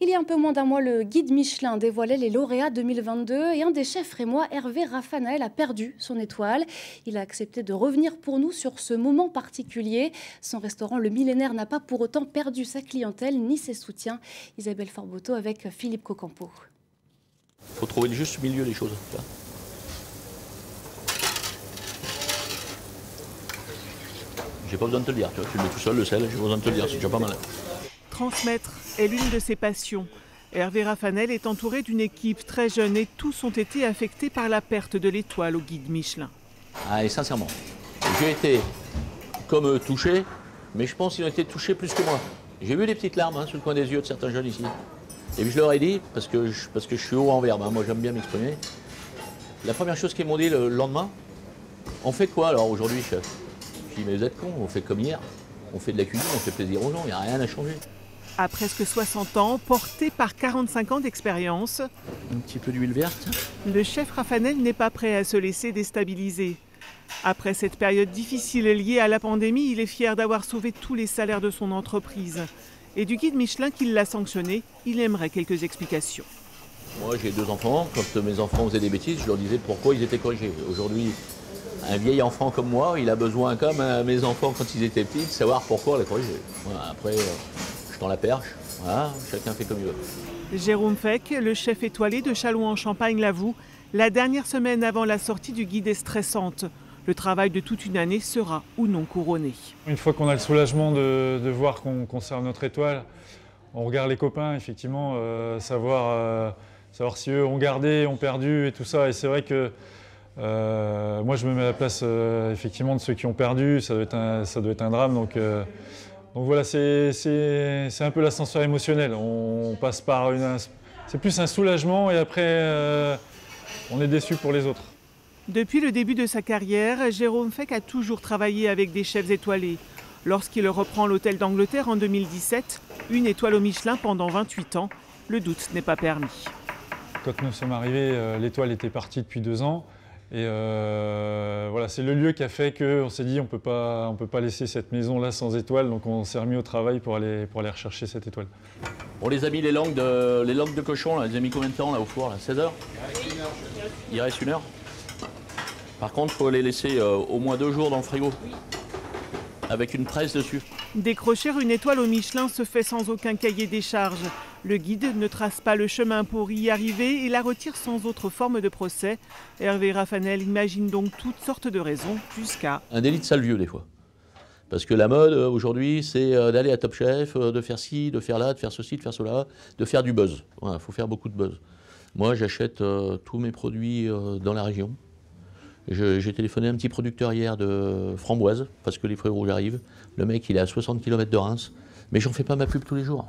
Il y a un peu moins d'un mois, le guide Michelin dévoilait les lauréats 2022 et un des chefs rémois, Hervé Raffanael, a perdu son étoile. Il a accepté de revenir pour nous sur ce moment particulier. Son restaurant Le Millénaire n'a pas pour autant perdu sa clientèle ni ses soutiens. Isabelle Forboto avec Philippe Cocampo. Il faut trouver le juste milieu des choses. J'ai pas besoin de te le dire, tu, vois, tu le mets tout seul, le sel, j'ai pas besoin de te le dire, c'est déjà pas mal. Transmettre est l'une de ses passions. Hervé Raffanel est entouré d'une équipe très jeune et tous ont été affectés par la perte de l'étoile au guide Michelin. Ah, et sincèrement, j'ai été comme touché, mais je pense qu'ils ont été touchés plus que moi. J'ai vu des petites larmes hein, sur le coin des yeux de certains jeunes ici. Et puis je leur ai dit, parce que je, parce que je suis haut en verbe, hein, moi j'aime bien m'exprimer. La première chose qu'ils m'ont dit le lendemain, on fait quoi alors aujourd'hui, chef? Je dis, mais vous êtes con, on fait comme hier. On fait de la cuisine, on fait plaisir aux gens, il n'y a rien à changer. À presque 60 ans, porté par 45 ans d'expérience, Un petit peu d'huile verte. le chef Raffanel n'est pas prêt à se laisser déstabiliser. Après cette période difficile liée à la pandémie, il est fier d'avoir sauvé tous les salaires de son entreprise. Et du guide Michelin qui l'a sanctionné, il aimerait quelques explications. Moi j'ai deux enfants, quand mes enfants faisaient des bêtises, je leur disais pourquoi ils étaient corrigés. Aujourd'hui, un vieil enfant comme moi, il a besoin, comme euh, mes enfants quand ils étaient petits, de savoir pourquoi on les corriger. Voilà, après, tends la perche, voilà, chacun fait comme il veut. Jérôme Feck, le chef étoilé de Châlons-en-Champagne, l'avoue, la dernière semaine avant la sortie du guide est stressante. Le travail de toute une année sera ou non couronné. Une fois qu'on a le soulagement de, de voir qu'on conserve notre étoile, on regarde les copains, effectivement, euh, savoir, euh, savoir si eux ont gardé, ont perdu et tout ça. Et c'est vrai que euh, moi, je me mets à la place euh, effectivement de ceux qui ont perdu. Ça doit être un, ça doit être un drame. Donc, euh, donc voilà, c'est un peu l'ascenseur émotionnel. On, passe par une. C'est plus un soulagement et après, euh, on est déçu pour les autres. Depuis le début de sa carrière, Jérôme Feck a toujours travaillé avec des chefs étoilés. Lorsqu'il reprend l'hôtel d'Angleterre en 2017, une étoile au Michelin pendant 28 ans, le doute n'est pas permis. Quand nous sommes arrivés, euh, l'étoile était partie depuis deux ans. Et euh, voilà, c'est le lieu qui a fait qu'on s'est dit on peut pas, on peut pas laisser cette maison là sans étoile, donc on s'est remis au travail pour aller, pour aller rechercher cette étoile. On les a mis les langues de, les langues de cochon, là, on les a mis combien de temps là, au four là 16 heures? Il reste une heure Par contre, il faut les laisser euh, au moins deux jours dans le frigo. Avec une presse dessus. Décrocher une étoile au Michelin se fait sans aucun cahier des charges. Le guide ne trace pas le chemin pour y arriver et la retire sans autre forme de procès. Hervé Raffanel imagine donc toutes sortes de raisons jusqu'à Un délit de sale vieux des fois. Parce que la mode euh, aujourd'hui, c'est euh, d'aller à Top Chef, euh, de faire ci, de faire là, de faire ceci, de faire cela, de faire du buzz. Il faut faire beaucoup de buzz. Moi, j'achète tous mes produits dans la région. J'ai téléphoné à un petit producteur hier de framboises, parce que les fruits rouges arrivent. Le mec, il est à 60 km de Reims. Mais j'en fais pas ma pub tous les jours.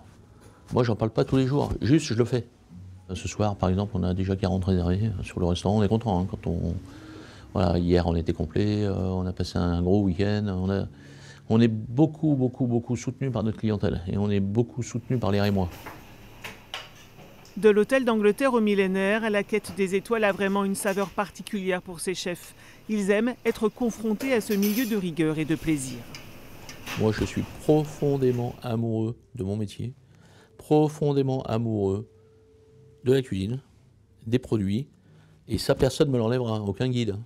Moi, j'en parle pas tous les jours. Juste, je le fais. Ce soir, par exemple, on a déjà 40 réservés sur le restaurant. On est content hein, quand on, voilà, hier on était complet, euh, on a passé un gros week-end. On, a- on est beaucoup, beaucoup, beaucoup soutenu par notre clientèle et on est beaucoup soutenu par les Rémois. De l'hôtel d'Angleterre au millénaire, la quête des étoiles a vraiment une saveur particulière pour ces chefs. Ils aiment être confrontés à ce milieu de rigueur et de plaisir. Moi, je suis profondément amoureux de mon métier, profondément amoureux de la cuisine, des produits, et ça, personne ne me l'enlèvera, aucun guide.